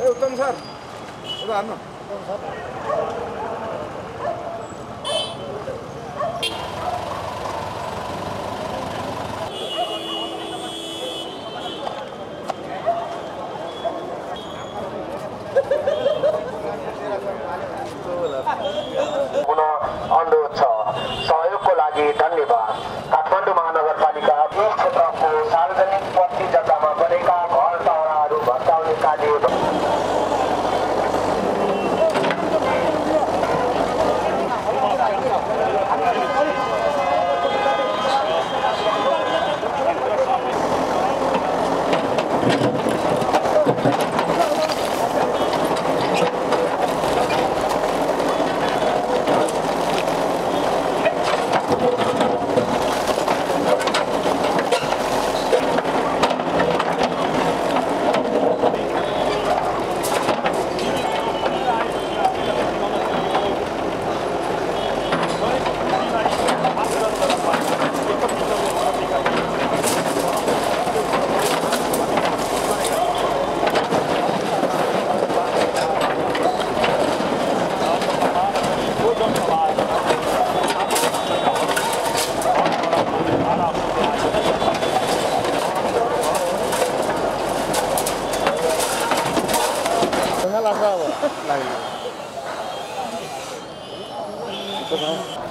A Uttam sir las pues rabas.